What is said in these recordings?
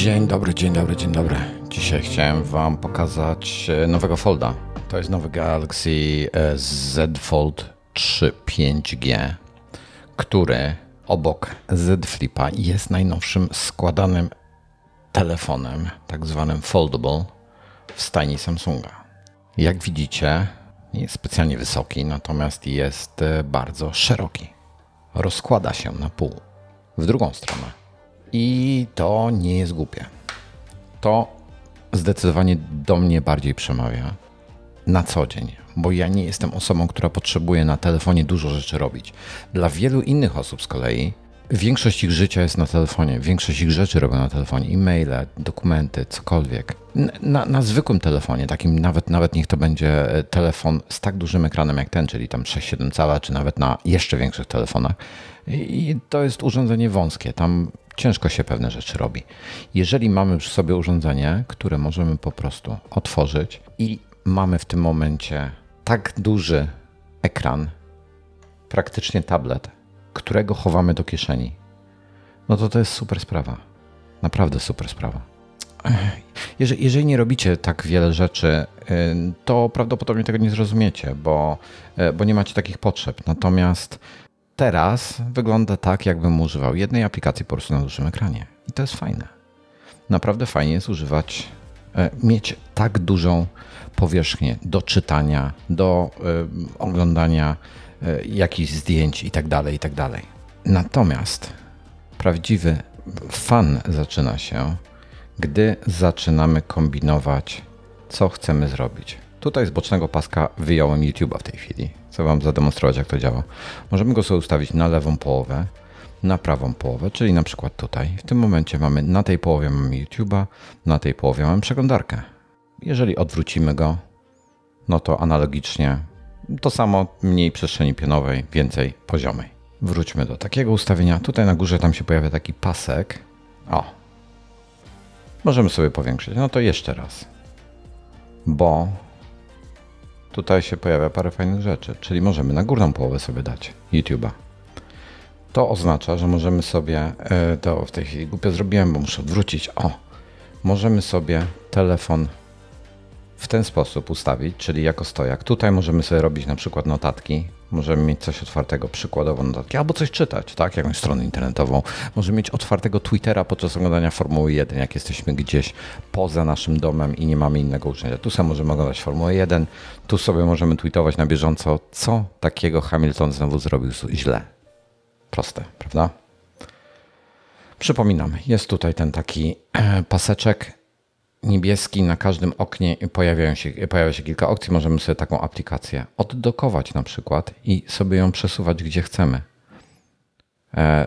Dzień dobry, dzień dobry, dzień dobry. Dzisiaj chciałem Wam pokazać e, nowego folda. To jest nowy Galaxy e, Z Fold 3 5G, który obok Z Flipa jest najnowszym składanym telefonem, tak zwanym foldable, w stajni Samsunga. Jak widzicie, nie jest specjalnie wysoki, natomiast jest e, bardzo szeroki. Rozkłada się na pół, w drugą stronę i to nie jest głupie. To zdecydowanie do mnie bardziej przemawia na co dzień, bo ja nie jestem osobą, która potrzebuje na telefonie dużo rzeczy robić. Dla wielu innych osób z kolei większość ich życia jest na telefonie, większość ich rzeczy robią na telefonie, e-maile, dokumenty, cokolwiek. Na, na, zwykłym telefonie, takim nawet, nawet niech to będzie e, telefon z tak dużym ekranem jak ten, czyli tam 6-7 cala, czy nawet na jeszcze większych telefonach. I to jest urządzenie wąskie. Tam ciężko się pewne rzeczy robi. Jeżeli mamy przy sobie urządzenie, które możemy po prostu otworzyć i mamy w tym momencie tak duży ekran, praktycznie tablet, którego chowamy do kieszeni, no to to jest super sprawa. Naprawdę super sprawa. Jeżeli, jeżeli, nie robicie tak wiele rzeczy, y, to prawdopodobnie tego nie zrozumiecie, bo, y, bo nie macie takich potrzeb. Natomiast teraz wygląda tak, jakbym używał jednej aplikacji po prostu na dużym ekranie. I to jest fajne. Naprawdę fajnie jest używać, e, mieć tak dużą powierzchnię do czytania, do e, oglądania e, jakichś zdjęć tak itd. Tak Natomiast prawdziwy fan zaczyna się, gdy zaczynamy kombinować, co chcemy zrobić. Tutaj z bocznego paska wyjąłem YouTube'a w tej chwili. Chcę Wam zademonstrować, jak to działa. Możemy go sobie ustawić na lewą połowę, na prawą połowę, czyli na przykład tutaj. W tym momencie mamy na tej połowie mamy YouTube'a, na tej połowie mamy przeglądarkę. Jeżeli odwrócimy go, no to analogicznie to samo, mniej przestrzeni pionowej, więcej poziomej. Wróćmy do takiego ustawienia. Tutaj na górze tam się pojawia taki pasek. O. Możemy sobie powiększyć. No to jeszcze raz. Bo tutaj się pojawia parę fajnych rzeczy, czyli możemy na górną połowę sobie dać YouTube'a. To oznacza, że możemy sobie, e, to w tej chwili głupio zrobiłem, bo muszę odwrócić, o, możemy sobie telefon w ten sposób ustawić, czyli jako stojak. Tutaj możemy sobie robić na przykład notatki, możemy mieć coś otwartego, przykładowo notatki, albo coś czytać, tak, jakąś stronę internetową. Możemy mieć otwartego Twittera podczas oglądania Formuły 1, jak jesteśmy gdzieś poza naszym domem i nie mamy innego urządzenia. Tu sobie możemy oglądać Formułę 1, tu sobie możemy tweetować na bieżąco, co takiego Hamilton znowu zrobił źle. Proste, prawda? Przypominam, jest tutaj ten taki paseczek niebieski na każdym oknie pojawiają się, pojawia się kilka opcji. Możemy sobie taką aplikację oddokować na przykład i sobie ją przesuwać gdzie chcemy. E,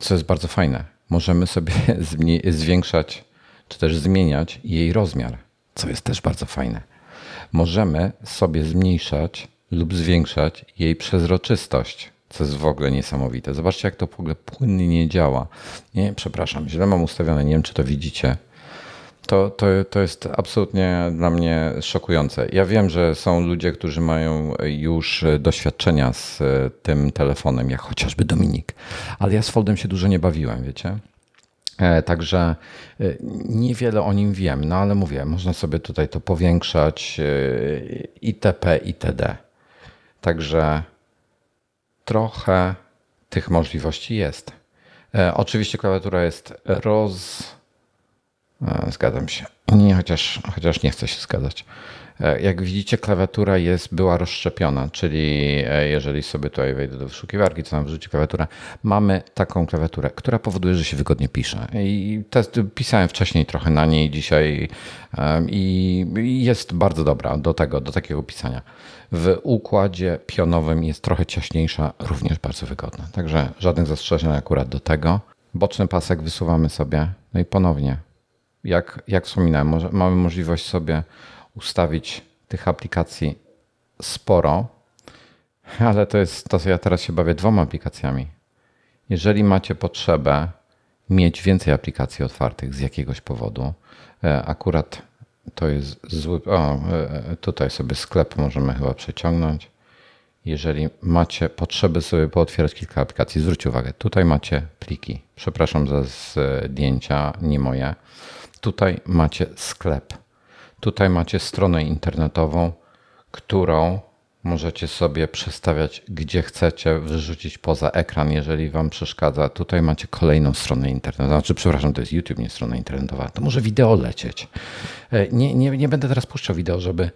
co jest bardzo fajne. Możemy sobie zwiększać czy też zmieniać jej rozmiar, co jest też bardzo fajne. Możemy sobie zmniejszać lub zwiększać jej przezroczystość, co jest w ogóle niesamowite. Zobaczcie, jak to w ogóle płynnie działa. Nie, przepraszam, źle mam ustawione, nie wiem, czy to widzicie to, to, to jest absolutnie dla mnie szokujące. Ja wiem, że są ludzie, którzy mają już doświadczenia z tym telefonem, jak chociażby Dominik, ale ja z Foldem się dużo nie bawiłem, wiecie. E, także e, niewiele o nim wiem, no ale mówię, można sobie tutaj to powiększać e, itp. itd. Także trochę tych możliwości jest. Oczywiście klawiatura jest roz E, zgadzam się. Nie, chociaż, chociaż nie chcę się zgadzać. E, jak widzicie, klawiatura jest, była rozszczepiona, czyli e, jeżeli sobie tutaj wejdę do wyszukiwarki, co nam wrzuci klawiatura, mamy taką klawiaturę, która powoduje, że się wygodnie pisze. I pisałem wcześniej trochę na niej dzisiaj i jest bardzo dobra do tego, do takiego pisania. W układzie pionowym jest trochę ciaśniejsza, również bardzo wygodna. Także żadnych zastrzeżeń akurat do tego. Boczny pasek wysuwamy sobie, no i ponownie jak, jak wspominałem, mamy możliwość sobie ustawić tych aplikacji sporo, ale to jest to, co ja teraz się bawię dwoma aplikacjami. Jeżeli macie potrzebę mieć więcej aplikacji otwartych z jakiegoś powodu, e, akurat to jest zły. O, e, tutaj sobie sklep możemy chyba przeciągnąć jeżeli macie potrzeby sobie pootwierać kilka aplikacji, zwróćcie uwagę, tutaj macie pliki. Przepraszam za zdjęcia, nie moje. Tutaj macie sklep. Tutaj macie stronę internetową, którą możecie sobie przestawiać gdzie chcecie, wyrzucić poza ekran, jeżeli Wam przeszkadza. Tutaj macie kolejną stronę internetową. Znaczy, przepraszam, to jest YouTube, nie strona internetowa. To może wideo lecieć. E, nie, nie, nie będę teraz puszczał wideo, żeby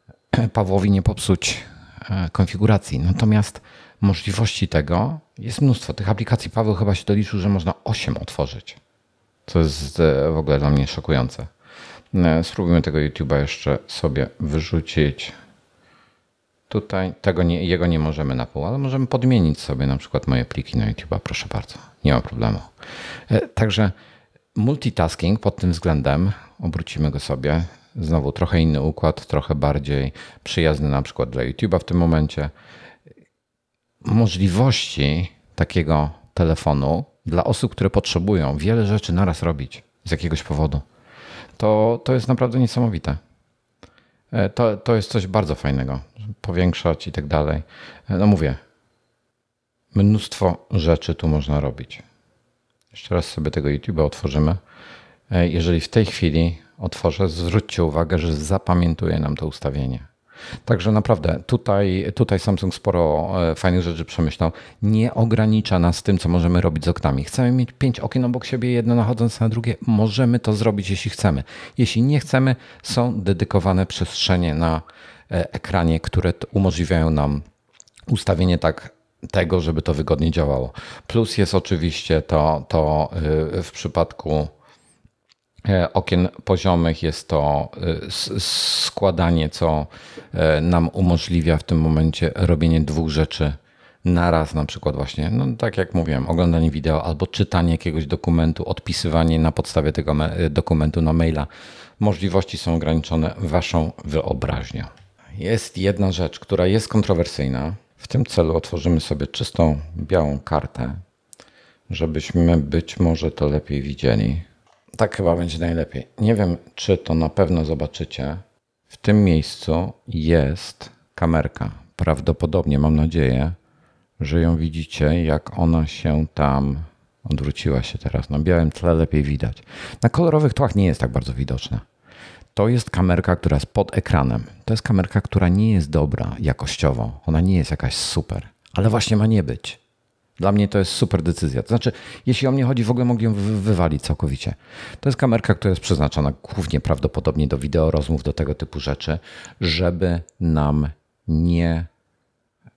Pawłowi nie popsuć e, konfiguracji. Natomiast możliwości tego jest mnóstwo. Tych aplikacji Paweł chyba się doliczył, że można 8 otworzyć. Co jest e, w ogóle dla mnie szokujące. Spróbujmy tego YouTube'a jeszcze sobie wyrzucić. Tutaj tego nie, jego nie możemy na pół, ale możemy podmienić sobie na przykład moje pliki na YouTube'a, proszę bardzo. Nie ma problemu. Także multitasking pod tym względem, obrócimy go sobie, Znowu trochę inny układ, trochę bardziej przyjazny na przykład dla YouTube'a w tym momencie. Możliwości takiego telefonu dla osób, które potrzebują wiele rzeczy naraz robić z jakiegoś powodu, to, to jest naprawdę niesamowite. E, to, to jest coś bardzo fajnego. Powiększać i tak dalej. E, no mówię, mnóstwo rzeczy tu można robić. Jeszcze raz sobie tego YouTube'a otworzymy. E, jeżeli w tej chwili otworzę, zwróćcie uwagę, że zapamiętuje nam to ustawienie. Także naprawdę tutaj, tutaj Samsung sporo e, fajnych rzeczy przemyślał. Nie ogranicza nas tym, co możemy robić z oknami. Chcemy mieć pięć okien obok siebie, jedno nachodzące na drugie. Możemy to zrobić, jeśli chcemy. Jeśli nie chcemy, są dedykowane przestrzenie na e, ekranie, które umożliwiają nam ustawienie tak tego, żeby to wygodnie działało. Plus jest oczywiście to, to e, w przypadku okien poziomych jest to e, składanie, co e, nam umożliwia w tym momencie robienie dwóch rzeczy naraz, na przykład właśnie, no tak jak mówiłem, oglądanie wideo albo czytanie jakiegoś dokumentu, odpisywanie na podstawie tego dokumentu na maila. Możliwości są ograniczone waszą wyobraźnią. Jest jedna rzecz, która jest kontrowersyjna. W tym celu otworzymy sobie czystą białą kartę, żebyśmy być może to lepiej widzieli. Tak chyba będzie najlepiej. Nie wiem, czy to na pewno zobaczycie. W tym miejscu jest kamerka. Prawdopodobnie, mam nadzieję, że ją widzicie, jak ona się tam odwróciła się teraz. Na białym tle lepiej widać. Na kolorowych tłach nie jest tak bardzo widoczna. To jest kamerka, która jest pod ekranem. To jest kamerka, która nie jest dobra jakościowo. Ona nie jest jakaś super, ale właśnie ma nie być. Dla mnie to jest super decyzja. To znaczy, jeśli o mnie chodzi, w ogóle mogli ją wywalić całkowicie. To jest kamerka, która jest przeznaczona głównie prawdopodobnie do wideo rozmów, do tego typu rzeczy, żeby nam nie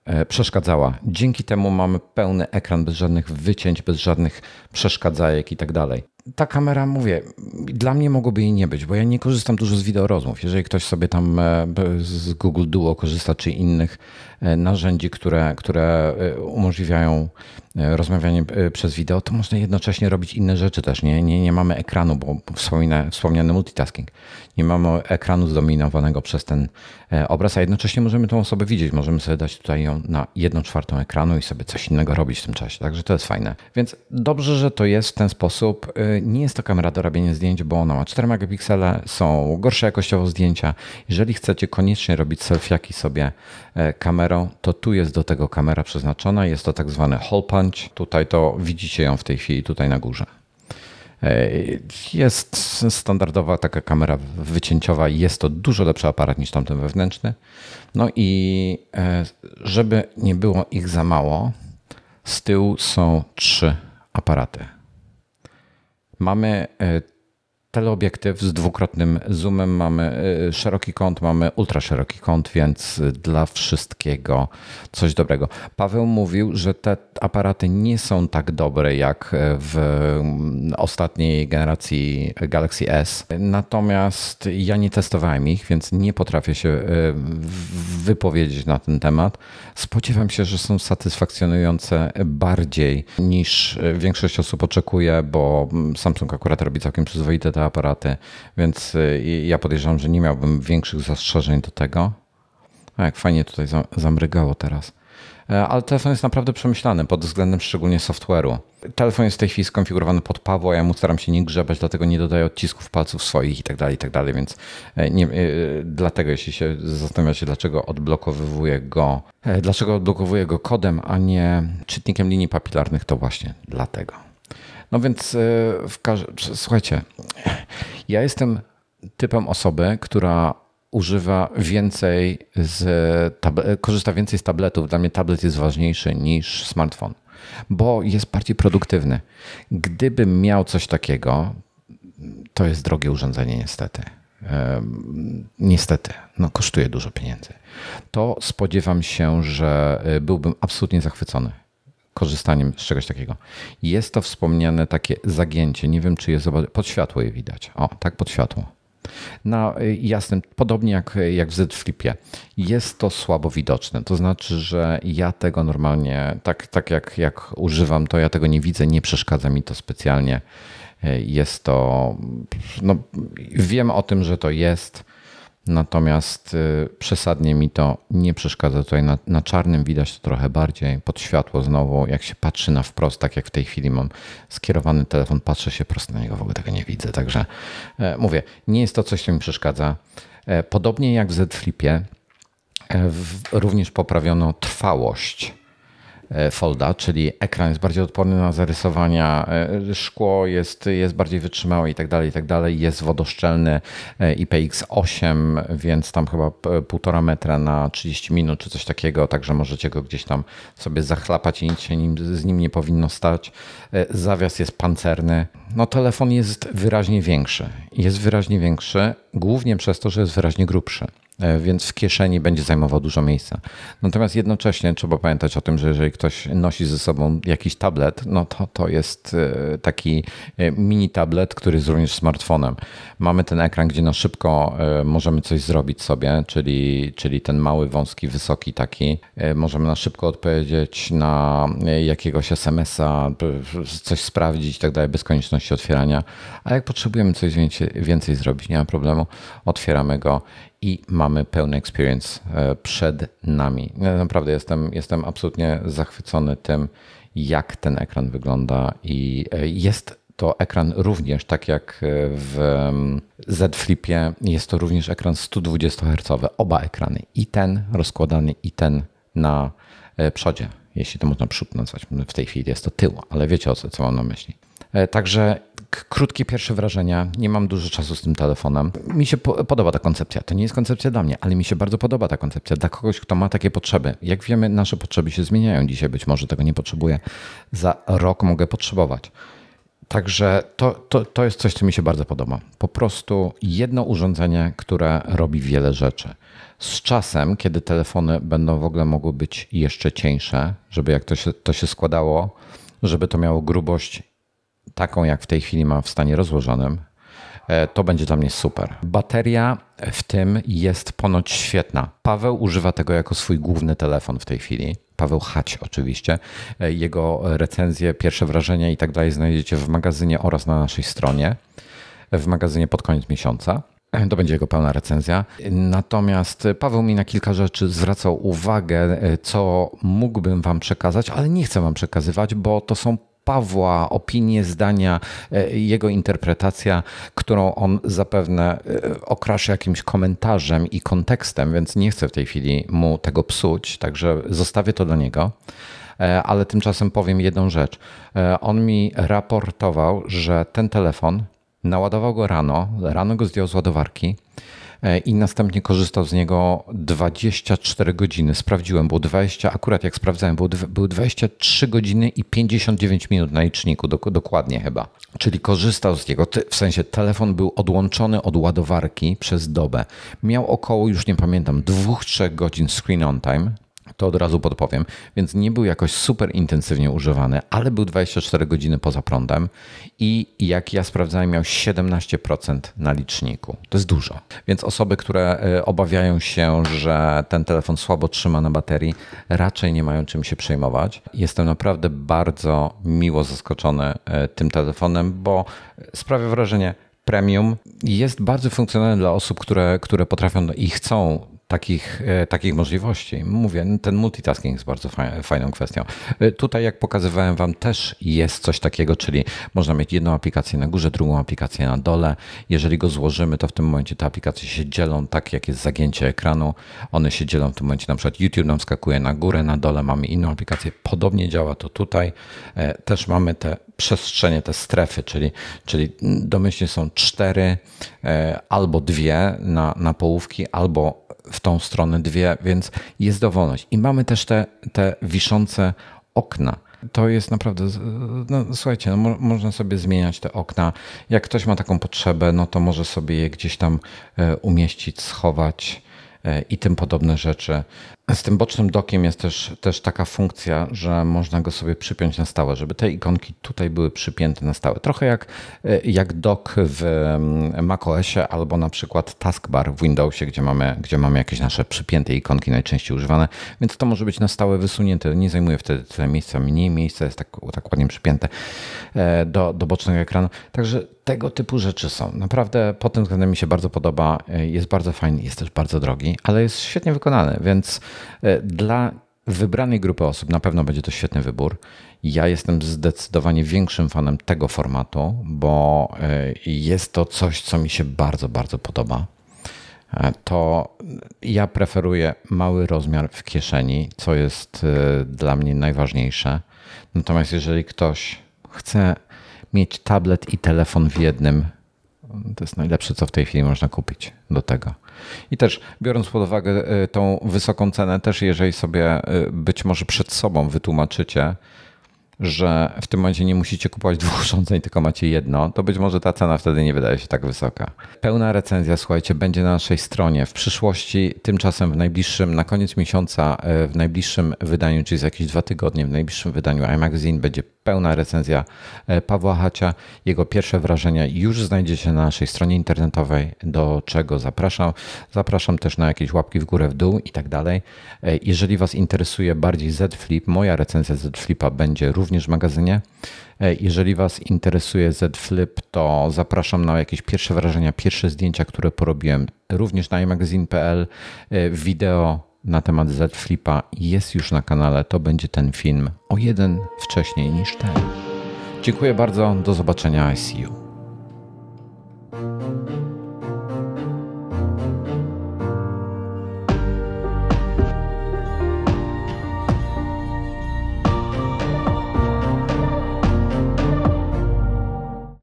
e, przeszkadzała. Dzięki temu mamy pełny ekran bez żadnych wycięć, bez żadnych przeszkadzajek i tak dalej ta kamera, mówię, dla mnie mogłoby jej nie być, bo ja nie korzystam dużo z wideorozmów. Jeżeli ktoś sobie tam e, z Google Duo korzysta, czy innych e, narzędzi, które, które e, umożliwiają rozmawianie przez wideo, to można jednocześnie robić inne rzeczy też. Nie, nie, nie mamy ekranu, bo wspomniany multitasking. Nie mamy ekranu zdominowanego przez ten obraz, a jednocześnie możemy tą osobę widzieć. Możemy sobie dać tutaj ją na jedną czwartą ekranu i sobie coś innego robić w tym czasie. Także to jest fajne. Więc dobrze, że to jest w ten sposób nie jest to kamera do robienia zdjęć, bo ona ma 4 megapiksele, są gorsze jakościowo zdjęcia. Jeżeli chcecie koniecznie robić selfiaki sobie e, kamerą, to tu jest do tego kamera przeznaczona. Jest to tak zwany hole punch. Tutaj to widzicie ją w tej chwili tutaj na górze. E, jest standardowa taka kamera wycięciowa, jest to dużo lepszy aparat niż tamten wewnętrzny. No i e, żeby nie było ich za mało, z tyłu są trzy aparaty. Mamy e, teleobiektyw z dwukrotnym zoomem, mamy y, szeroki kąt, mamy ultra szeroki kąt, więc dla wszystkiego coś dobrego. Paweł mówił, że te aparaty nie są tak dobre jak w mm, ostatniej generacji Galaxy S. Natomiast ja nie testowałem ich, więc nie potrafię się y, wypowiedzieć na ten temat. Spodziewam się, że są satysfakcjonujące bardziej niż większość osób oczekuje, bo Samsung akurat robi całkiem przyzwoite te aparaty, więc y, ja podejrzewam, że nie miałbym większych zastrzeżeń do tego. A jak fajnie tutaj zamrygało teraz. E, ale telefon jest naprawdę przemyślany pod względem szczególnie software'u. Telefon jest w tej chwili skonfigurowany pod Pawła, ja mu staram się nie grzebać, dlatego nie dodaję odcisków palców swoich i tak dalej, i tak dalej, więc e, nie, e, dlatego jeśli się zastanawiacie, dlaczego odblokowywuję go, dlaczego odblokowuję go kodem, a nie czytnikiem linii papilarnych, to właśnie dlatego. No więc w słuchajcie, ja jestem typem osoby, która używa więcej z, korzysta więcej z tabletów. Dla mnie tablet jest ważniejszy niż smartfon, bo jest bardziej produktywny. Gdybym miał coś takiego, to jest drogie urządzenie niestety. Niestety, no kosztuje dużo pieniędzy. To spodziewam się, że e, byłbym absolutnie zachwycony korzystaniem z czegoś takiego. Jest to wspomniane takie zagięcie. Nie wiem, czy jest pod światło je widać. O, tak pod światło na y, jasnym, podobnie jak, jak w Z Flipie, jest to słabo widoczne. To znaczy, że ja tego normalnie, tak, tak jak, jak używam, to ja tego nie widzę, nie przeszkadza mi to specjalnie. Y, jest to, no, wiem o tym, że to jest Natomiast y, przesadnie mi to nie przeszkadza. Tutaj na, na, czarnym widać to trochę bardziej, pod światło znowu. Jak się patrzy na wprost, tak jak w tej chwili mam skierowany telefon, patrzę się prosto na niego, w ogóle tego nie widzę. Także e, mówię, nie jest to coś, co mi przeszkadza. E, podobnie jak w Z Flipie, e, również poprawiono trwałość Folda, czyli ekran jest bardziej odporny na zarysowania, e, szkło jest, jest bardziej wytrzymałe i tak dalej, i tak dalej. Jest wodoszczelny e, IPX8, więc tam chyba półtora metra na 30 minut czy coś takiego, także możecie go gdzieś tam sobie zachlapać i nic się nim, z nim nie powinno stać. Zawias jest pancerny. No telefon jest wyraźnie większy. Jest wyraźnie większy, głównie przez to, że jest wyraźnie grubszy. E, więc w kieszeni będzie zajmował dużo miejsca. Natomiast jednocześnie trzeba pamiętać o tym, że jeżeli ktoś nosi ze sobą jakiś tablet, no to to jest e, taki e, mini tablet, który jest również smartfonem. Mamy ten ekran, gdzie na szybko możemy coś zrobić sobie, czyli, czyli ten mały, wąski, wysoki taki. Możemy na szybko odpowiedzieć na jakiegoś SMS-a, coś sprawdzić i tak dalej, bez konieczności otwierania. A jak potrzebujemy coś więcej, więcej zrobić, nie ma problemu, otwieramy go i mamy pełny experience e, przed nami. Naprawdę jestem, jestem absolutnie zachwycony tym, jak ten ekran wygląda i e, jest to ekran również, tak jak w Z Flipie, jest to również ekran 120 Hz. Oba ekrany, i ten rozkładany, i ten na e, przodzie, jeśli to można przód nazwać. W tej chwili jest to tył, ale wiecie o co, co mam na myśli. Także krótkie pierwsze wrażenia. Nie mam dużo czasu z tym telefonem. Mi się po podoba ta koncepcja. To nie jest koncepcja dla mnie, ale mi się bardzo podoba ta koncepcja dla kogoś, kto ma takie potrzeby. Jak wiemy, nasze potrzeby się zmieniają. Dzisiaj być może tego nie potrzebuję. Za rok mogę potrzebować. Także to, to, to jest coś, co mi się bardzo podoba. Po prostu jedno urządzenie, które robi wiele rzeczy. Z czasem, kiedy telefony będą w ogóle mogły być jeszcze cieńsze, żeby jak to się, to się składało, żeby to miało grubość taką jak w tej chwili mam w stanie rozłożonym, e, to będzie dla mnie super. Bateria w tym jest ponoć świetna. Paweł używa tego jako swój główny telefon w tej chwili. Paweł Hać oczywiście. E, jego recenzje, pierwsze wrażenia i tak dalej znajdziecie w magazynie oraz na naszej stronie. W magazynie pod koniec miesiąca. E, to będzie jego pełna recenzja. Natomiast Paweł mi na kilka rzeczy zwracał uwagę, co mógłbym Wam przekazać, ale nie chcę Wam przekazywać, bo to są Pawła, opinie, zdania, e, jego interpretacja, którą on zapewne e, okraszy jakimś komentarzem i kontekstem, więc nie chcę w tej chwili mu tego psuć, także zostawię to dla niego. E, ale tymczasem powiem jedną rzecz. On mi raportował, że ten telefon naładował go rano, rano go zdjął z ładowarki i następnie korzystał z niego 24 godziny. Sprawdziłem, było 20, akurat jak sprawdzałem, było, były 23 godziny i 59 minut na liczniku, dokładnie chyba. Czyli korzystał z niego, w sensie telefon był odłączony od ładowarki przez dobę. Miał około, już nie pamiętam, 2-3 godzin screen on time, to od razu podpowiem, więc nie był jakoś super intensywnie używany, ale był 24 godziny poza prądem i jak ja sprawdzałem, miał 17% na liczniku. To jest dużo. Więc osoby, które e, obawiają się, że ten telefon słabo trzyma na baterii, raczej nie mają czym się przejmować. Jestem naprawdę bardzo miło zaskoczony e, tym telefonem, bo sprawia wrażenie, premium jest bardzo funkcjonalny dla osób, które, które potrafią i chcą takich, e, takich możliwości. Mówię, ten multitasking jest bardzo fajną kwestią. E, tutaj, jak pokazywałem Wam, też jest coś takiego, czyli można mieć jedną aplikację na górze, drugą aplikację na dole. Jeżeli go złożymy, to w tym momencie te aplikacje się dzielą tak, jak jest zagięcie ekranu. One się dzielą w tym momencie, na przykład YouTube nam skakuje na górę, na dole mamy inną aplikację. Podobnie działa to tutaj. E, też mamy te przestrzenie, te strefy, czyli, czyli domyślnie są cztery albo dwie na, na połówki, albo w tą stronę dwie, więc jest dowolność. I mamy też te, te wiszące okna. To jest naprawdę, no, słuchajcie, no, mo można sobie zmieniać te okna. Jak ktoś ma taką potrzebę, no to może sobie je gdzieś tam e, umieścić, schować e, i tym podobne rzeczy. Z tym bocznym dokiem jest też, też taka funkcja, że można go sobie przypiąć na stałe, żeby te ikonki tutaj były przypięte na stałe. Trochę jak, jak dok w mm, macOSie albo na przykład taskbar w Windowsie, gdzie mamy, gdzie mamy jakieś nasze przypięte ikonki najczęściej używane, więc to może być na stałe wysunięte. Nie zajmuje wtedy tyle miejsca, mniej miejsca jest tak, tak ładnie przypięte e, do, do bocznego ekranu. Także tego typu rzeczy są. Naprawdę pod tym względem mi się bardzo podoba. E, jest bardzo fajny, jest też bardzo drogi, ale jest świetnie wykonany, więc E, dla wybranej grupy osób na pewno będzie to świetny wybór. Ja jestem zdecydowanie większym fanem tego formatu, bo e, jest to coś, co mi się bardzo, bardzo podoba. E, to ja preferuję mały rozmiar w kieszeni, co jest dla mnie najważniejsze. Natomiast jeżeli ktoś chce mieć tablet i telefon w jednym, to jest najlepsze, co w tej chwili można kupić do tego. I też biorąc pod uwagę e, tą wysoką cenę, też jeżeli sobie e, być może przed sobą wytłumaczycie, że w tym momencie nie musicie kupować dwóch urządzeń, tylko macie jedno, to być może ta cena wtedy nie wydaje się tak wysoka. Pełna recenzja, słuchajcie, będzie na naszej stronie w przyszłości, tymczasem w najbliższym, na koniec miesiąca, e, w najbliższym wydaniu, czyli za jakieś dwa tygodnie, w najbliższym wydaniu iMagazine będzie pełna recenzja e, Pawła Hacia. Jego pierwsze wrażenia już znajdziecie na naszej stronie internetowej, do czego zapraszam. Zapraszam też na jakieś łapki w górę, w dół i tak dalej. E, jeżeli Was interesuje bardziej Z Flip, moja recenzja Z Flipa będzie również w magazynie. E, jeżeli Was interesuje Z Flip, to zapraszam na jakieś pierwsze wrażenia, pierwsze zdjęcia, które porobiłem również na imagazine.pl. Wideo na temat Z Flipa jest już na kanale. To będzie ten film o jeden wcześniej niż ten. Dziękuję bardzo. Do zobaczenia. I see you.